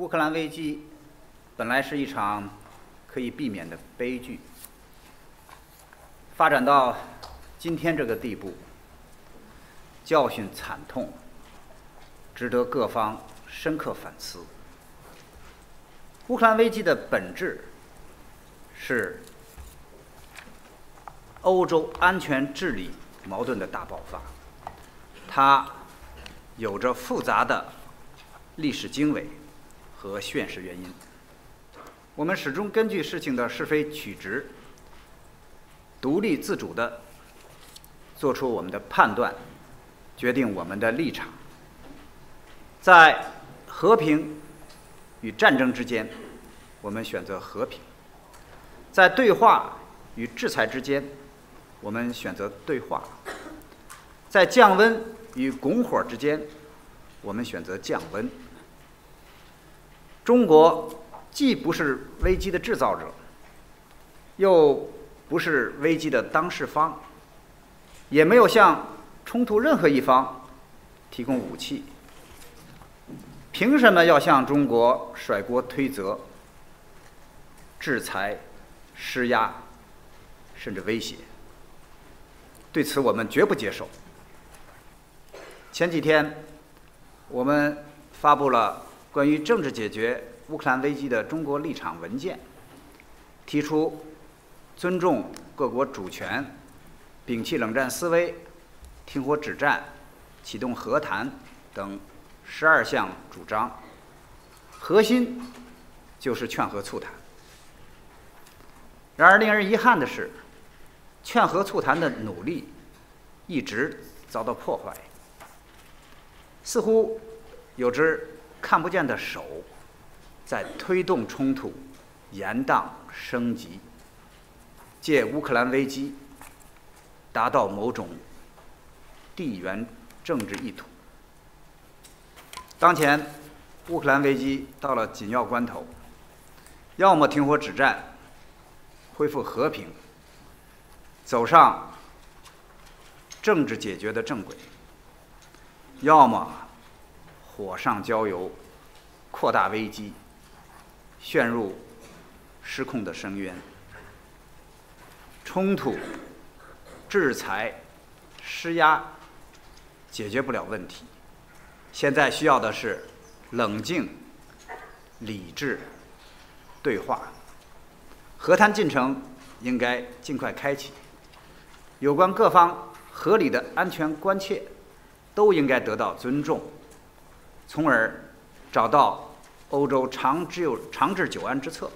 乌克兰危机本来是一场可以避免的悲剧，发展到今天这个地步，教训惨痛，值得各方深刻反思。乌克兰危机的本质是欧洲安全治理矛盾的大爆发，它有着复杂的历史经纬。和现实原因，我们始终根据事情的是非曲直，独立自主的做出我们的判断，决定我们的立场。在和平与战争之间，我们选择和平；在对话与制裁之间，我们选择对话；在降温与拱火之间，我们选择降温。中国既不是危机的制造者，又不是危机的当事方，也没有向冲突任何一方提供武器，凭什么要向中国甩锅推责、制裁、施压，甚至威胁？对此，我们绝不接受。前几天，我们发布了。关于政治解决乌克兰危机的中国立场文件，提出尊重各国主权、摒弃冷战思维、停火止战、启动和谈等十二项主张，核心就是劝和促谈。然而，令人遗憾的是，劝和促谈的努力一直遭到破坏，似乎有之。看不见的手，在推动冲突延宕升级，借乌克兰危机达到某种地缘政治意图。当前，乌克兰危机到了紧要关头，要么停火止战，恢复和平，走上政治解决的正轨；要么。火上浇油，扩大危机，陷入失控的深渊。冲突、制裁、施压解决不了问题。现在需要的是冷静、理智对话。和谈进程应该尽快开启。有关各方合理的安全关切都应该得到尊重。从而找到欧洲长治有长治久安之策。